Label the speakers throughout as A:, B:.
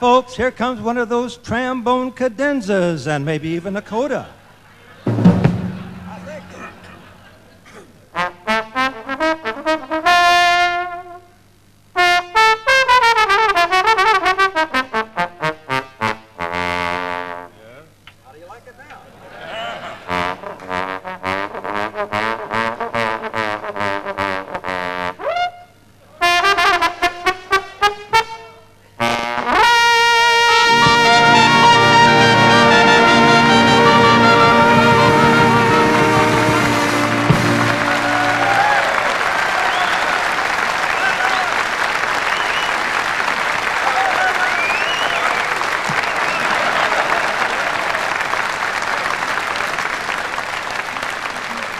A: folks, here comes one of those trombone cadenzas and maybe even a coda.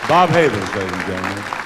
B: Bob Havens, ladies and gentlemen.